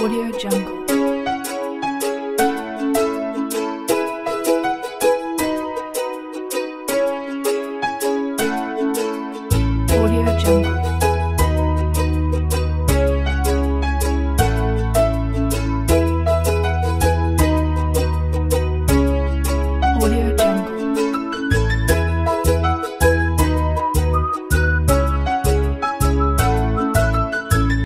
Audio Jungle.